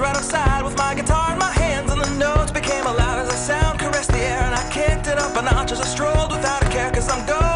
right outside with my guitar in my hands, and the notes became loud as I sound caressed the air. And I kicked it up a notch as I strolled without a care, cause I'm going.